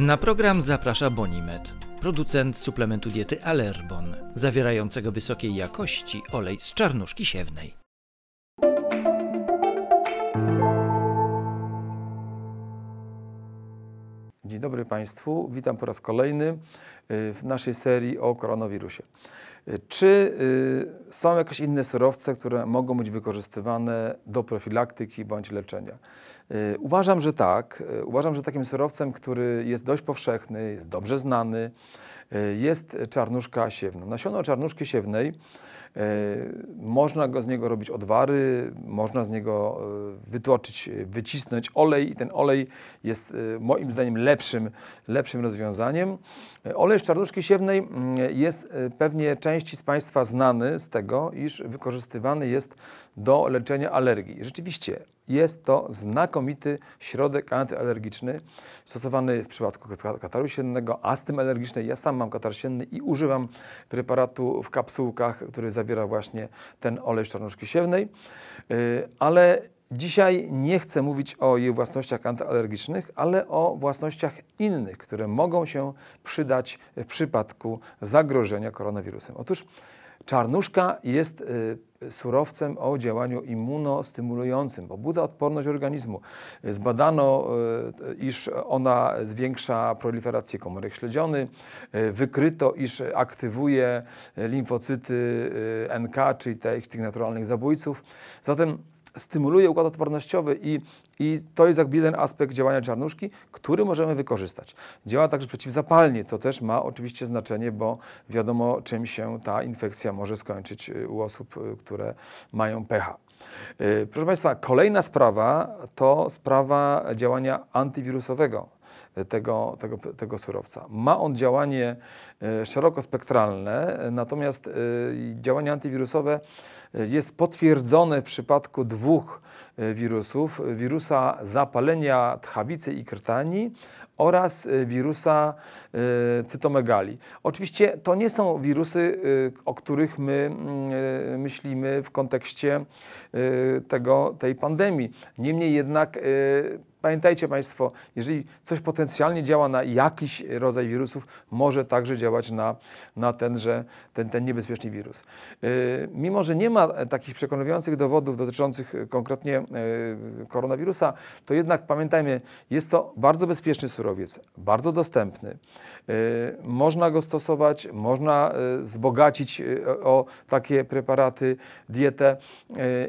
Na program zaprasza Bonimed, producent suplementu diety Allerbon, zawierającego wysokiej jakości olej z czarnuszki siewnej. Dzień dobry Państwu, witam po raz kolejny y, w naszej serii o koronawirusie. Czy y, są jakieś inne surowce, które mogą być wykorzystywane do profilaktyki bądź leczenia? Y, Uważam, że tak. Y, Uważam, że takim surowcem, który jest dość powszechny, jest dobrze znany, jest czarnuszka siewna. Nasiono czarnuszki siewnej Można go z niego robić odwary, można z niego e, wytłoczyć, e, wycisnąć olej i ten olej jest e, moim zdaniem lepszym, lepszym rozwiązaniem. E, Olej z czarnuszki siewnej mm, jest e, pewnie części z Państwa znany z tego, iż wykorzystywany jest do leczenia alergii. Rzeczywiście jest to znakomity środek antyalergiczny, stosowany w przypadku kata- kataru siennego, astmy alergicznej. Ja sam mam katar sienny i używam preparatu w kapsułkach, który zawiera właśnie ten olej czarnuszki siewnej. Yy, Ale dzisiaj nie chcę mówić o jej własnościach antyalergicznych, ale o własnościach innych, które mogą się przydać w przypadku zagrożenia koronawirusem. Otóż czarnuszka jest y, surowcem o działaniu immunostymulującym, pobudza odporność organizmu. Zbadano, y, iż ona zwiększa proliferację komórek śledziony, y, wykryto, iż aktywuje limfocyty NK, czyli tych naturalnych zabójców. Zatem stymuluje układ odpornościowy i, i to jest jakby jeden aspekt działania czarnuszki, który możemy wykorzystać. Działa także przeciwzapalnie, co też ma oczywiście znaczenie, bo wiadomo czym się ta infekcja może skończyć y, u osób, y, które mają pH. Y, Proszę Państwa, kolejna sprawa to sprawa działania antywirusowego tego, tego, tego surowca. Ma on działanie e, szerokospektralne, natomiast e, działanie antywirusowe e, jest potwierdzone w przypadku dwóch wirusów, wirusa zapalenia tchawicy i krtani oraz wirusa cytomegalii. Oczywiście to nie są wirusy, o których my mm, myślimy w kontekście tego, tej pandemii. Niemniej jednak Pamiętajcie Państwo, jeżeli coś potencjalnie działa na jakiś rodzaj wirusów, może także działać na, na tenże, ten, ten niebezpieczny wirus. Yy, mimo, że nie ma takich przekonujących dowodów dotyczących konkretnie e, koronawirusa, to jednak pamiętajmy, jest to bardzo bezpieczny surowiec, bardzo dostępny. Yy, można go stosować, można wzbogacić o takie preparaty, dietę.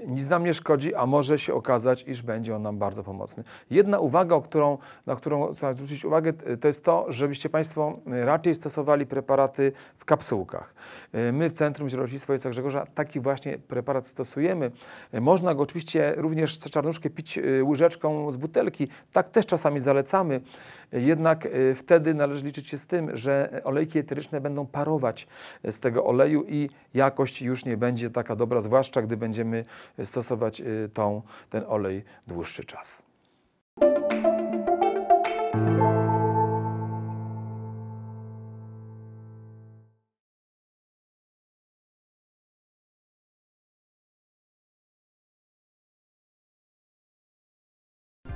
Nic nam nie szkodzi, a może się okazać, iż będzie on nam bardzo pomocny. Jedna uwaga, o którą, na którą chcę zwrócić uwagę, to jest to, żebyście Państwo raczej stosowali preparaty w kapsułkach. E, My w Centrum Zielonosictwa Ojca Grzegorza taki właśnie preparat stosujemy. E, Można go oczywiście również czarnuszkę pić łyżeczką z butelki. Tak też czasami zalecamy. Jednak wtedy należy liczyć się z tym, że olejki eteryczne będą parować z tego oleju i jakość już nie będzie taka dobra, zwłaszcza gdy będziemy stosować tą, ten olej dłuższy czas.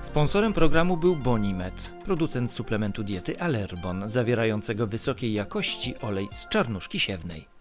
Sponsorem programu był Bonimed, producent suplementu diety Allerbon, zawierającego wysokiej jakości olej z czarnuszki siewnej.